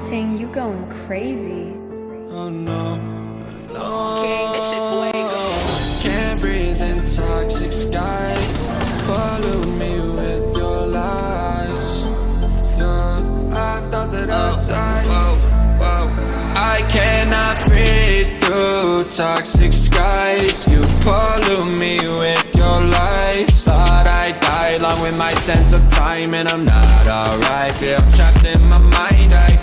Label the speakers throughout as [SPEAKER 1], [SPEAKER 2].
[SPEAKER 1] Ting, you going crazy.
[SPEAKER 2] Oh no, no.
[SPEAKER 3] King, this shit fuego.
[SPEAKER 2] Can't breathe in toxic skies. Pollute me with your lies. Yeah, I thought that I'd oh, die. Whoa, whoa. I cannot breathe through toxic skies. You pollute me with your lies. Thought I'd die along with my sense of time, and I'm not alright. Feel trapped in my mind. I can't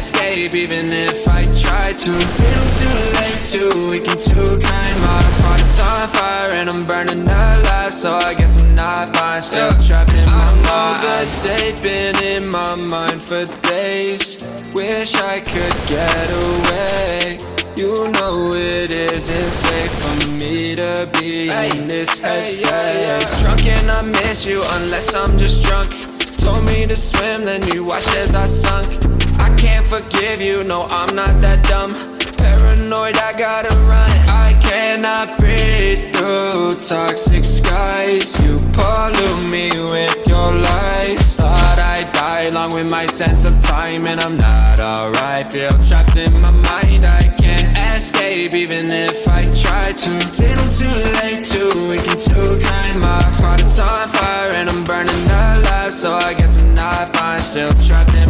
[SPEAKER 2] escape even if I try to. Little too late, too weak and too kind. My heart is on fire and I'm burning alive, so I guess I'm not fine. Still trapped in my mind. Good day been in my mind for days. Wish I could get away. You know it isn't safe for me to be in this headspace. Drunk and I miss you unless I'm just drunk. Told me to swim, then you watched as I sunk. Can't forgive you, no, I'm not that dumb. Paranoid, I gotta run. I cannot breathe through toxic skies. You pollute me with your lies. Thought I'd die along with my sense of time, and I'm not alright. Feel trapped in my mind, I can't escape even if I try to. Little too late, too weak and too kind. My heart is on fire, and I'm burning alive, so I guess I'm not fine. Still trapped in.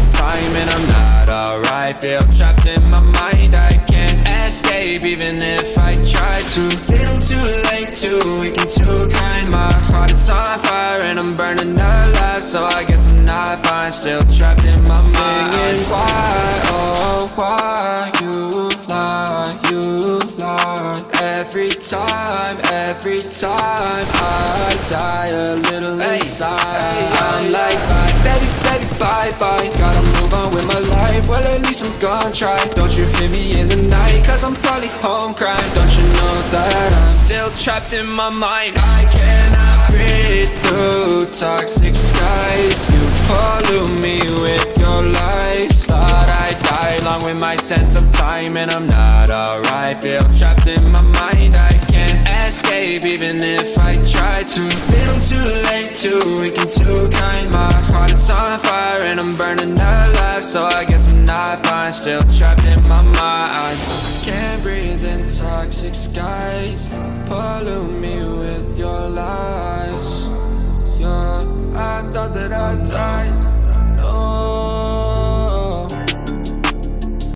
[SPEAKER 2] of time, and I'm not alright. Feel trapped in my mind. I can't escape even if I try to. Little too late, too weak and too kind. My heart is on fire, and I'm burning alive. So I guess I'm not fine. Still trapped in my mind. Singing why, oh why you lie, you lie. Every time, every time I die a little Gonna try. Don't you hear me in the night? Cause I'm probably home crying. Don't you know that I'm still trapped in my mind? I cannot breathe through toxic skies. You pollute me with your lies. Thought I'd die along with my sense of time, and I'm not alright. Feel trapped in my mind. I can't escape even if I try to. Little too late, too weak and too kind. My heart is on fire, and I'm burning alive. So I I'm. Still trapped in my mind. Can't breathe in toxic skies. Pollute me with your lies. Yeah, I thought that